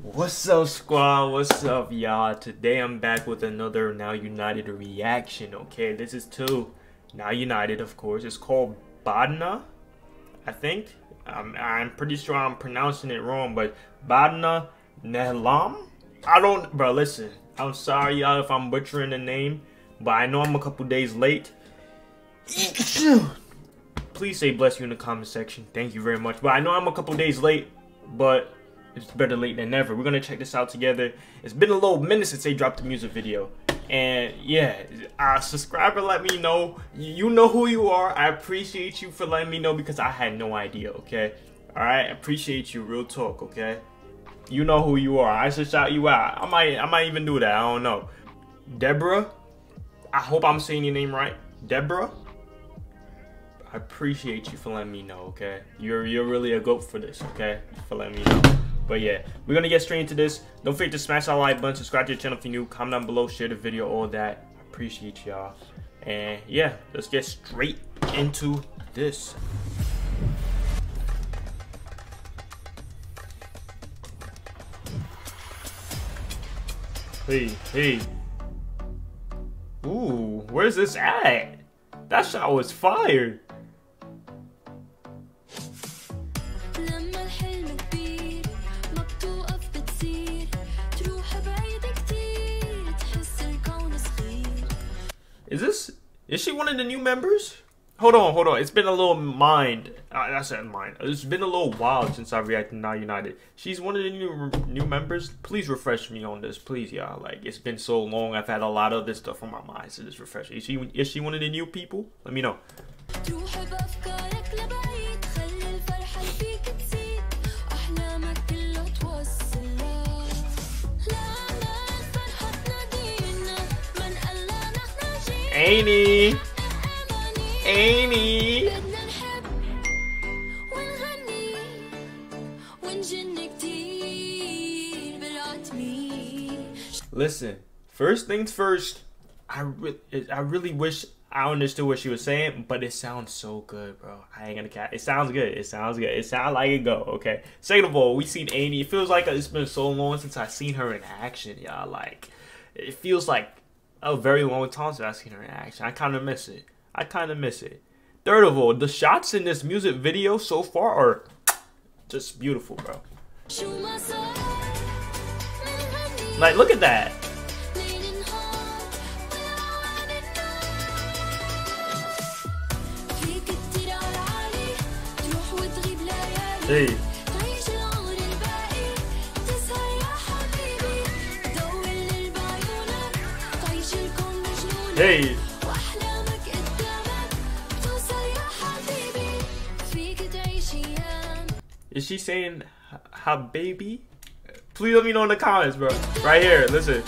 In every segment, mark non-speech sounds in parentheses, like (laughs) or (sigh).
What's up, squad? What's up, y'all? Today I'm back with another Now United reaction. Okay, this is to Now United, of course. It's called Badna, I think. I'm, I'm pretty sure I'm pronouncing it wrong, but Badna Nehlam? I don't, bro. Listen, I'm sorry, y'all, if I'm butchering the name, but I know I'm a couple days late. Please say bless you in the comment section. Thank you very much. But I know I'm a couple days late, but it's better late than never. We're gonna check this out together. It's been a little minute since they dropped the music video. And yeah, uh, subscribe and let me know. You know who you are. I appreciate you for letting me know because I had no idea, okay? Alright, appreciate you, real talk, okay? You know who you are. I should shout you out. I might I might even do that. I don't know. Deborah. I hope I'm saying your name right. Deborah. I appreciate you for letting me know, okay? You're you're really a goat for this, okay? For letting me know. But yeah, we're gonna get straight into this. Don't forget to smash that like button, subscribe to the channel if you're new, comment down below, share the video, all that. Appreciate y'all. And yeah, let's get straight into this. Hey, hey. Ooh, where's this at? That shot was fire. Is this is she one of the new members? Hold on, hold on. It's been a little mind. Uh, I said mind. It's been a little while since I reacted to Now United. She's one of the new new members. Please refresh me on this, please, y'all. Like it's been so long. I've had a lot of this stuff on my mind. So just refresh. Is she is she one of the new people? Let me know. Amy. Amy. Listen, first things first, I, re- I really wish I understood what she was saying, but it sounds so good, bro. I ain't gonna cat. It sounds good. It sounds good. It sounds like it go. Okay. Second of all, we seen Amy. It feels like it's been so long since I seen her in action, y'all. Like, it feels like a very long time since I've seen her in action. I kind of miss it. I kind of miss it. Third of all, the shots in this music video so far are just beautiful, bro. Like, look at that. Hey. Hey. Is she saying baby? Please let me know in the comments, bro. Right here, listen.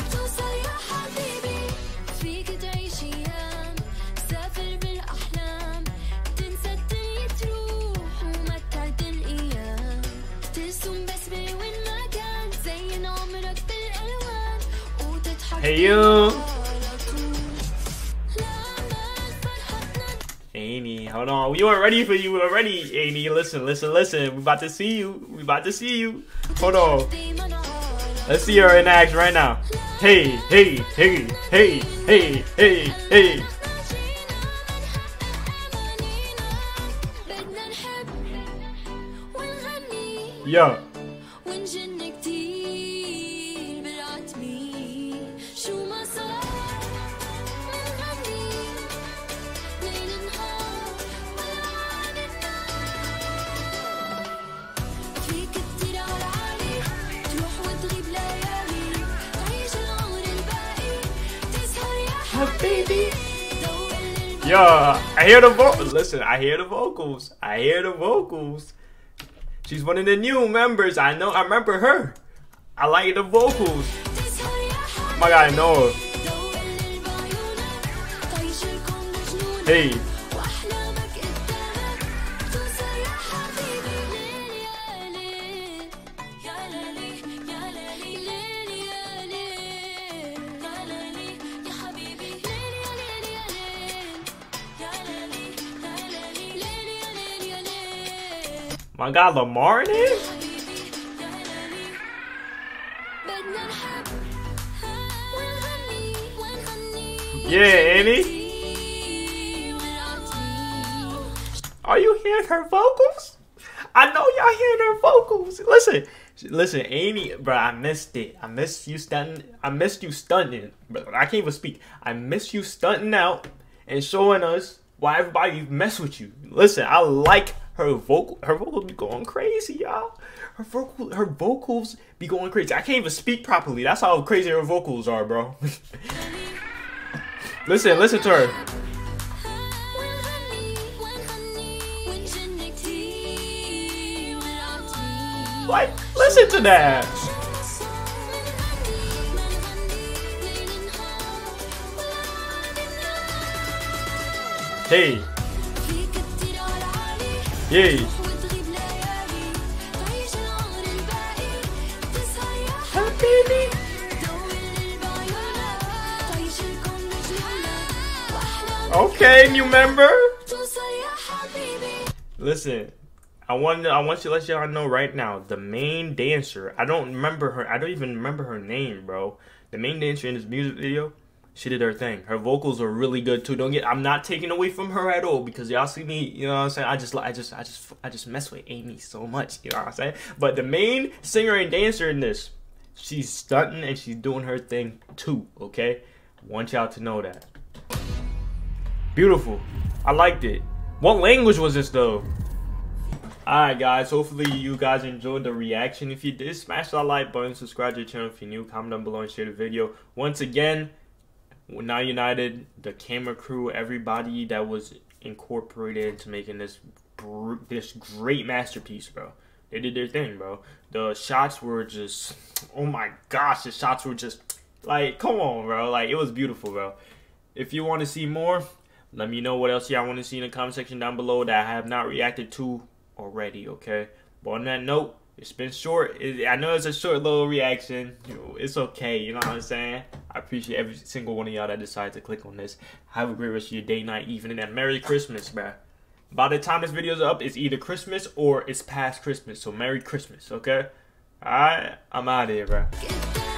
Hey you. Amy, hold on. We weren't ready for you already, Amy. Listen, listen, listen. We about to see you. We about to see you. Hold on. Let's see her in action right now. Hey, hey, hey, hey, hey, hey, hey. Yo. Baby. Yo, I hear the vocals. Listen, I hear the vocals. I hear the vocals. She's one of the new members. I know. I remember her. I like the vocals. My God, I know her. Hey. My God, Lamar in it? Yeah, Annie. Are you hearing her vocals? I know y'all hearing her vocals. Listen, listen, Amy, bro. I missed it. I missed you stunting. I missed you stunting. Bro, I can't even speak. I missed you stunting out and showing us why everybody mess with you. Listen, I like her vocal her vocals be going crazy, y'all. Her vocal her vocals be going crazy. I can't even speak properly. That's how crazy her vocals are, bro. (laughs) listen, listen to her. Like, listen to that. Hey. بجنونك واحلام Okay, new member. توصل يا حبيبي Listen, I want I want you to let y'all know right now. The main dancer, I don't remember her. I don't even remember her name, bro. The main dancer in this music video, she did her thing. Her vocals are really good too. Don't get. I'm not taking away from her at all because y'all see me. You know what I'm saying? I just I just I just I just mess with Amy so much. You know what I'm saying? But the main singer and dancer in this, she's stunting and she's doing her thing too. Okay, want y'all to know that. Beautiful. I liked it. What language was this though? Alright guys, hopefully you guys enjoyed the reaction. If you did, smash that like button, subscribe to the channel if you're new, comment down below and share the video. Once again, now united, the camera crew, everybody that was incorporated into making this br- this great masterpiece, bro. They did their thing, bro. The shots were just, oh my gosh, the shots were just like, come on, bro. Like it was beautiful, bro. If you want to see more, let me know what else y'all want to see in the comment section down below that I have not reacted to already, okay? But on that note, it's been short. I know it's a short little reaction. It's okay, you know what I'm saying? I appreciate every single one of y'all that decided to click on this. Have a great rest of your day, night, evening, and Merry Christmas, bruh. By the time this video's up, it's either Christmas or it's past Christmas. So Merry Christmas, okay? Alright, I'm out of here, bruh.